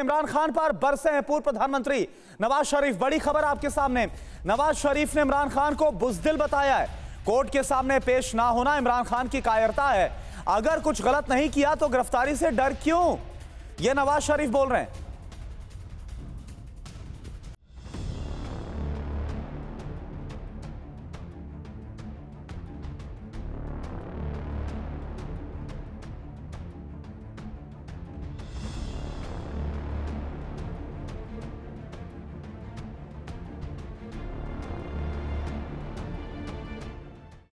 इमरान खान पर बरसे हैं पूर्व प्रधानमंत्री। नवाज़ शरीफ, बड़ी खबर आपके सामने। नवाज़ शरीफ ने इमरान खान को बुजदिल बताया है। कोर्ट के सामने पेश ना होना इमरान खान की कायरता है। अगर कुछ गलत नहीं किया तो गिरफ्तारी से डर क्यों? ये नवाज़ शरीफ बोल रहे हैं।